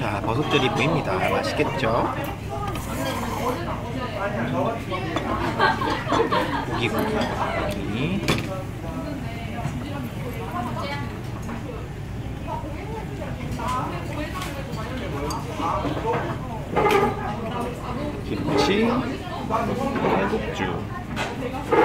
자, 버섯들이 보입니다. 맛있겠죠? 고기, 고기, 고기. 김치, 해독주